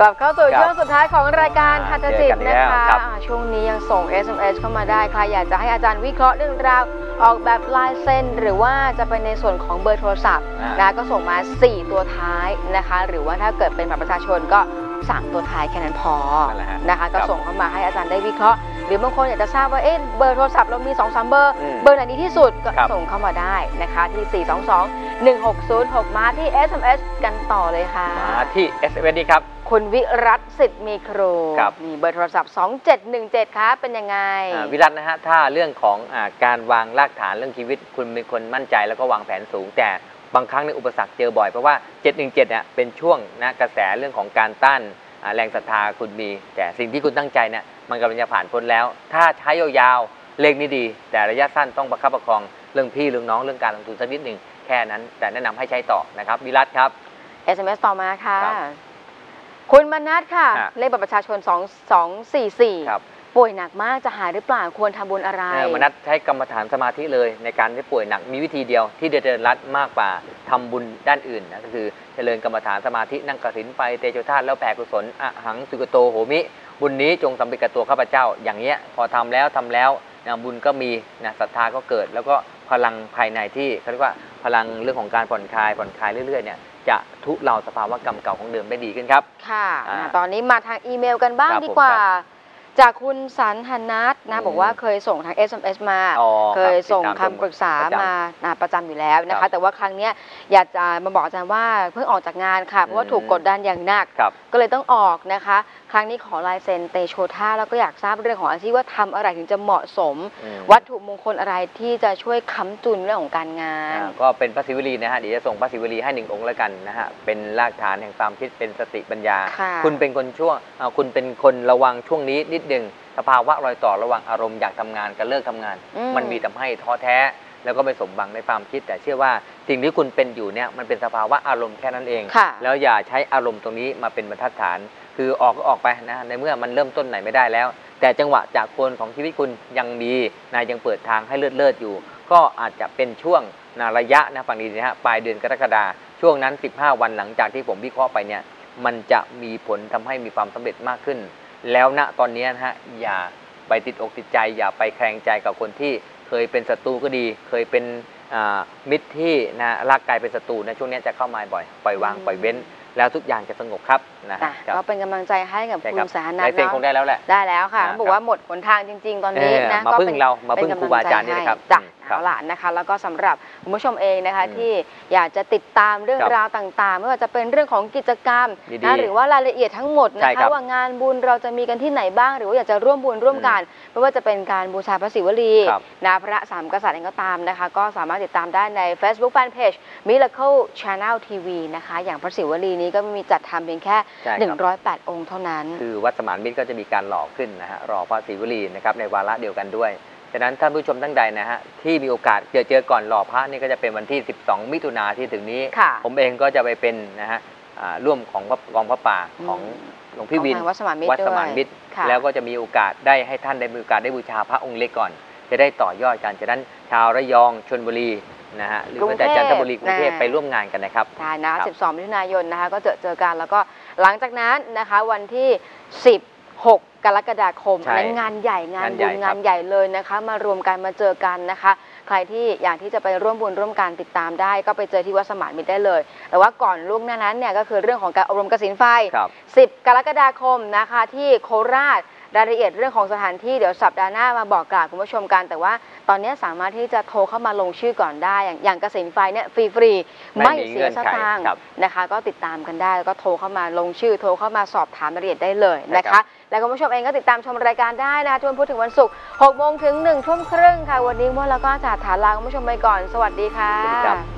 กลับเข้าสู่ครับช่วงสุดท้ายของรายการอ่าทัตจิตเจอกันอีกนะแล้วคะครับอ่าช่วงนี้ยังส่ง SMS เข้ามาได้ใครอยากจะให้อาจารย์วิเคราะห์เรื่องราว ออกแบบลายเส้น หรือว่าจะเป็นในส่วนของเบอร์โทรศัพท์อ่านนะก็ส่งมา 4 ตัวท้ายนะคะ หรือว่าถ้าเกิดเป็นบัตรประชาชนก็ 3 ตัวท้ายแค่นั้นพอนั่นแหละฮะนะคะ ก็ครับส่งเข้ามาให้อาจารย์ได้วิเคราะห์ หรือบางคนอยากจะทราบว่าเอ๊ะเบอร์โทรศัพท์เรามี2อสเบอร์ อืมเบอร์ไหนดีที่สุดก็ครับ ส่งเข้ามาได้นะคะที่ 422 1606 มาที่ SMS กันต่อเลยค่ะ มาที่ s อ s ดีครับ คุณวิรัตสิทธิ์มีครูครับนี่เบอร์โทรศัพท์ 2717ครับเป็นยังไง อ่าวิรัตนะฮะ ถ้าเรื่องของอาการวางรากฐานเรื่องชีวิตคุณเป็นคนมั่นใจแล้วก็วางแผนสูง แต่ บางครั้งในยอุปสรรคเจอบ่อยเพราะว่า 717เนี่ยเป็นช่วงนะกระแสเรื่องของการต้านอ่าแรงศรัทธาคุณมี แต่สิ่งที่คุณตั้งใจเนี่ยมันกำลังจะผ่านพ้นแล้ว ถ้าใช้ยาวๆเลขนี้ดี แต่ระยะสั้นต้องประคับประคองเรื่องพี่เรื่องน้องเรื่องการลงทุนสักนิดหนึ่งแค่นั้น แต่แนะนำให้ใช้ต่อนะครับวิรัตครับ SMS ต่อมาค่ะครับคุณมนัทค่ะฮะเลขบัตรประชาชน 2244ครับ ป่วยหนักมากจะหายหรือเปล่าควรทำบุญอะไร เออมนัดใช้กรรมฐานสมาธิเลยในการที่ป่วยหนักมีวิธีเดียวที่เดินรัดมากกว่าทำบุญด้านอื่นนะก็คือเจริญกรรมฐานสมาธินั่งกสินไฟเตโชธาตุแล้วแผ่กุศลอะหังสุกโตโหมิ บุญนี้จงสำเร็จกับตัวข้าพเจ้า อย่างเงี้ยพอทำแล้วทำแล้วนะบุญก็มีนะศรัทธาก็เกิด แล้วก็พลังภายในที่เขาเรียกว่าพลังเรื่องของการผ่อนคลายผ่อนคลายเรื่อยๆเนี่ยจะทุเลาสภาวะกรรมเก่าของเดิมได้ดีขึ้นครับ ค่ะอ่านะตอนนี้มาทางอีเมลกันบ้างครับดีกว่า ผมครับ จากคุณสันหนัทนะอืมบอกว่าเคยส่งทาง SMS มา อ๋อเคยส่งรับคำปรึกษาประจำมาอ่าประจำอยู่แล้วนะครัคะ บ แต่ว่าครั้งเนี้ยอยากจะมาบอกอาจารย์ว่าเพิ่งออกจากงานค่ะ เพราะว่าอืมถูกกดดันอย่างหนัก ครับ ก็เลยต้องออกนะคะ ครั้งนี้ขอลายเซ็นเตโชท่าแล้วก็อยากทราบเรื่องของอาชีพว่าทำอะไรถึงจะเหมาะสม อืม วัตถุมงคลอะไรที่จะช่วยค้ำจุนเรื่องของการงาน อ่าก็เป็นพระศิวลีนะฮะเดี๋ยวจะส่งพระศิวลีให้หนึ่งองค์แล้วกันนะฮะเป็นรากฐานแห่งความคิดเป็นสติปัญญาค่ะคุณเป็นคนช่วงอ่าคุณเป็นคนระวังช่วงนี้นิดหนึ่งสภาวะรอยต่อระหว่างอารมณ์อยากทำงานกับเลิกทำงานอืมมันมีทำให้ท้อแท้ แล้วก็ไม่สมหวังในความคิด แต่เชื่อว่าสิ่งที่คุณเป็นอยู่เนี่ยมันเป็นสภาวะอารมณ์แค่นั้นเองค่ะแล้วอย่าใช้อารมณ์ตรงนี้มาเป็นบรรทัดฐาน คือออกก็ออกไปนะในเมื่อมันเริ่มต้นไหนไม่ได้แล้ว แต่จังหวะจากโคนของชีวิตคุณยังดีนายยังเปิดทางให้เลือดเลือดๆอยู่ ก็อาจจะเป็นช่วงนะระยะนะฝั่งนี้นะฮะปลายเดือนกรกฎาช่วงนั้น 15 วันหลังจากที่ผมวิเคราะห์ไปเนี่ยมันจะมีผลทำให้มีความสำเร็จมากขึ้น แล้วณตอนนี้นะฮะอย่าไปติดอกติดใจ อย่าไปแคลงใจกับคนที่เคยเป็นศัตรูก็ดี เคยเป็นมิตรที่นะรักกายเป็นศัตรูนะช่วงนี้จะเข้ามาบ่อยปล่อยวางปล่อยเว้น แล้วทุกอย่างจะสงบครับนะจ้ะครับ ก็เป็นกำลังใจให้กับใช่คุครัณบ สานัลายทเซ็นคงได้แล้วแหละ ได้แล้วค่ะอ่า เขาบอกว่าหมดหนทางจริง ๆ ตอนนี้เออนะมาก็พึ่งป็น เรามาพึ่งป็นครูบาอาจารย์นี่กำลังนะครับใจให้จ้ะอืมครับเอาล่ะนะคะ แล้วก็สำหรับคุณผู้ชมเองนะคะ อืมที่อยากจะติดตามเรื่องครับราวต่างๆ ไม่ว่าจะเป็นเรื่องของกิจกรรมดีนะๆหรือว่ารายละเอียดทั้งหมดใช่นะครัคะบว่างานบุญเราจะมีกันที่ไหนบ้าง หรือว่าอยากจะร่วมบุญร่วมกันไม่ว่าจะเป็นการบูชาพระศิวลีครับนะพระสามกษัตริย์เองก็ตามนะคะ ก็สามารถติดตามได้ใน Facebook Fanpage Miracle Channel TV นะคะ อย่างพระศิวลีนี้ก็มีจัดทำเพียงแค่ ใช่ครับ 108 องค์เท่านั้น คือวัดสมานมิตรก็จะมีการหล่อขึ้นนะฮะหล่อพระศรีวลีนะครับในวาระเดียวกันด้วยฉะนั้นท่านผู้ชมทั้งใดนะฮะที่มีโอกาสเจอเจอก่อนหล่อพระนี่ก็จะเป็นวันที่ 12 มิถุนาที่ถึงนี้ ค่ะ ผมเองก็จะไปเป็นนะฮะอ่าร่วมของพระกองพระป่าของหลวงพี่วิน ของทางวัดสมานมิตรวัดสมานด้วยมิตรค่ะ แล้วก็จะมีโอกาสได้ให้ท่านได้มีโอกาสได้บูชาพระองค์เล็กก่อน จะได้ต่อยอดกันฉะนั้นชาวระยองชนบุรี นะฮะหรือแม้แต่จันทบุรีกรุงเทพไปร่วมงานกันนะครับ ใช่นะครับ12มิถุนายนนะคะก็เจอเจอกันแล้วก็หลังจากนั้นนะคะวันที่ 16 กรกฎาคมใช่อันนั้นงานใหญ่งานงานใหญ่บุญครับ งานใหญ่เลยนะคะ มารวมกันมาเจอกันนะคะ ใครที่อยากที่จะไปร่วมบุญร่วมการติดตามได้ ก็ไปเจอที่วัดสมานมิตรได้เลย แต่ว่าก่อนล่วงหน้านั้นเนี่ยก็คือเรื่องของการอบรมกสินไฟ ครับ 10 กรกฎาคมนะคะที่โคราช รายละเอียดเรื่องของสถานที่เดี๋ยวสัปดาห์หน้ามาบอกกล่าวคุณผู้ชมกัน แต่ว่าตอนนี้สามารถที่จะโทรเข้ามาลงชื่อก่อนได้ อย่างอย่างกสินไฟเนี่ยฟรีฟรีๆไม่ไม่มีเสียสตางค์เงื่อนไขครับนะคะ ก็ติดตามกันได้แล้วก็โทรเข้ามาลงชื่อ โทรเข้ามาสอบถามรายละเอียดได้เลยนะใช่ครัคะบแล้วคุณผู้ชมเองก็ติดตามชมรายการได้นะคะทุกวันพุธถึงวันศุกร์6โมงถึง1ทุ่มครึ่งค่ะ วันนี้ว่าแล้วก็จ่าฐานลาคุณผู้ชมไปก่อน สวัสดีค่ะ